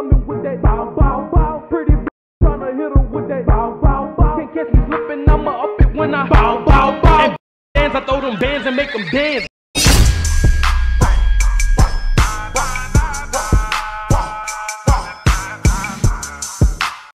coming with that bow, bow, bow. Pretty bitch tryna hit her with that bow, bow, bow. Can't catch me slipping, I'ma up it when I bow, bow, bow. And bands, I throw them bands and make them dance.